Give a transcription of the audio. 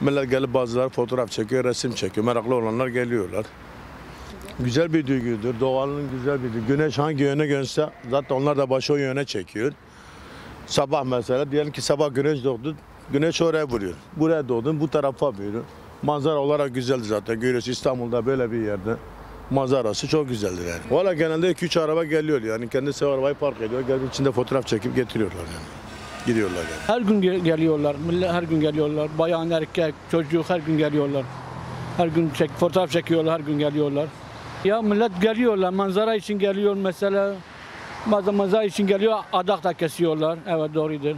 Millet gelip bazıları fotoğraf çekiyor, resim çekiyor. Meraklı olanlar geliyorlar. Güzel bir duygudur. Doğanın güzel bir duygu. Güneş hangi yöne gönse zaten onlar da başı o yöne çekiyor. Sabah mesela diyelim ki sabah güneş doğdu. Güneş oraya vuruyor. Buraya doğdun bu tarafa vuruyor. Manzara olarak güzeldi zaten. Görüyorsun İstanbul'da böyle bir yerde. Manzarası çok güzeldir yani. Valla genelde 2-3 araba geliyor yani. Kendisi arabayı park ediyor. Gelip içinde fotoğraf çekip getiriyorlar yani. Gidiyorlar yani. Her gün ge- geliyorlar. Millet her gün geliyorlar. Bayan, erkek, çocuk her gün geliyorlar. Her gün çek, fotoğraf çekiyorlar, her gün geliyorlar. Ya millet geliyorlar, manzara için geliyor mesela. Manzara için geliyor, adak da kesiyorlar. Evet doğrudur.